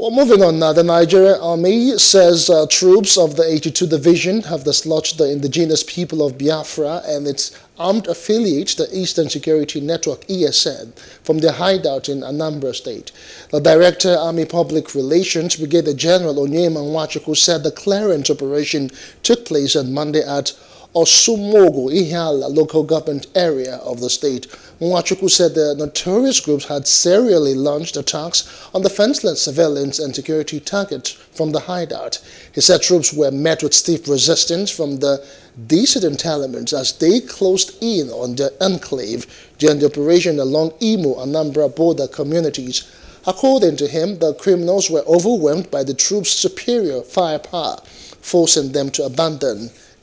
Well, moving on now, the Nigerian Army says uh, troops of the 82 Division have dislodged the indigenous people of Biafra and its armed affiliate, the Eastern Security Network, ESN, from their hideout in Anambra State. The Director, Army Public Relations, Brigadier General Onyema Nwachukwu said the clearance operation took place on Monday at Osumogo, Ihiala local government area of the state. Nwachukwu said the notorious groups had serially launched attacks on the fenceless civilians and security targets from the hideout. He said troops were met with stiff resistance from the dissident elements as they closed in on the enclave during the operation along Imo Anambra border communities. According to him, the criminals were overwhelmed by the troops' superior firepower, forcing them to abandon